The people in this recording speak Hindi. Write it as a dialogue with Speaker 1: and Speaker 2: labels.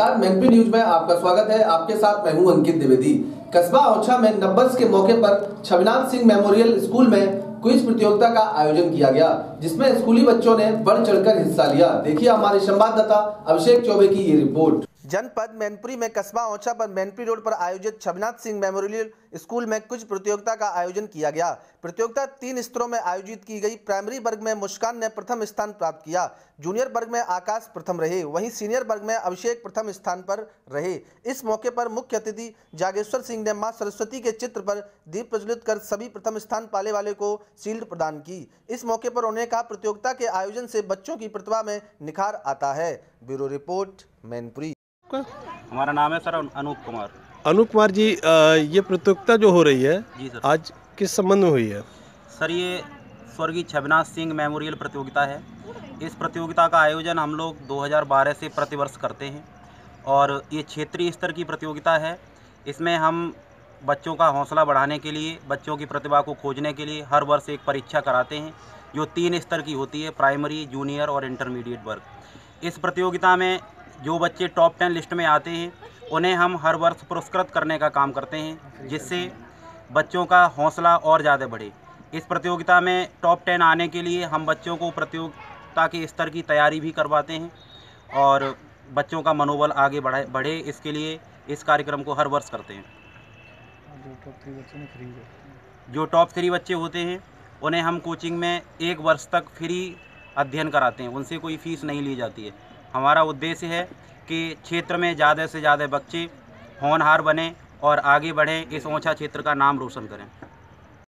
Speaker 1: नमस्कार मैनपी न्यूज़ में आपका स्वागत है। आपके साथ मैं हूँ अंकित द्विवेदी। कस्बा ओछा में नब्बस के मौके पर छविनाथ सिंह मेमोरियल स्कूल में क्विज प्रतियोगिता का आयोजन किया गया, जिसमें स्कूली बच्चों ने बढ़ चढ़कर हिस्सा लिया। देखिए हमारे संवाददाता अभिषेक चौबे की ये रिपोर्ट। जनपद मैनपुरी में कस्बा ओछा पर मैनपुरी रोड पर आयोजित छबनाथ सिंह मेमोरियल स्कूल में कुछ प्रतियोगिता का आयोजन किया गया। प्रतियोगिता तीन स्तरों में आयोजित की गई। प्राइमरी वर्ग में मुस्कान ने प्रथम स्थान प्राप्त किया। जूनियर वर्ग में आकाश प्रथम रहे। वहीं सीनियर वर्ग में अभिषेक प्रथम स्थान पर रहे। इस मौके पर मुख्य अतिथि जागेश्वर सिंह ने माँ सरस्वती के चित्र पर दीप प्रज्वलित कर सभी प्रथम स्थान पाले वाले को शील्ड प्रदान की। इस मौके पर उन्होंने कहा, प्रतियोगिता के आयोजन से बच्चों की प्रतिभा में निखार आता है। Bureau report, Mainpuri.
Speaker 2: आपका?
Speaker 3: हमारा नाम है सर अनूप कुमार।
Speaker 2: अनूप कुमार जी अ, ये प्रतियोगिता जो हो रही है
Speaker 3: जी सर।
Speaker 2: आज किस संबंध में हुई है?
Speaker 3: सर ये स्वर्गीय छबनाथ सिंह मेमोरियल प्रतियोगिता है। इस प्रतियोगिता का आयोजन हम लोग 2012 से प्रतिवर्ष करते हैं और ये क्षेत्रीय स्तर की प्रतियोगिता है। इसमें हम बच्चों का हौसला बढ़ाने के लिए बच्चों की प्रतिभा को खोजने के लिए हर वर्ष एक परीक्षा कराते हैं। जो तीन स्तर की होती है प्राइमरी जूनियर और इंटरमीडिएट वर्ग। इस प्रतियोगिता में जो बच्चे टॉप टेन लिस्ट में आते हैं उन्हें हम हर वर्ष पुरस्कृत करने का काम करते हैं जिससे बच्चों का हौसला और ज़्यादा बढ़े। इस प्रतियोगिता में टॉप टेन आने के लिए हम बच्चों को प्रतियोगिता के स्तर की तैयारी भी करवाते हैं और बच्चों का मनोबल आगे बढ़े बढ़े। इसके लिए इस कार्यक्रम को हर वर्ष करते हैं। जो टॉप थ्री बच्चे होते हैं उन्हें हम कोचिंग में एक वर्ष तक फ्री अध्ययन कराते हैं। उनसे कोई फ़ीस नहीं ली जाती है। हमारा उद्देश्य है कि क्षेत्र में ज़्यादा से ज़्यादा बच्चे होनहार बने और आगे बढ़ें, इस ऊँचा क्षेत्र का नाम रोशन करें।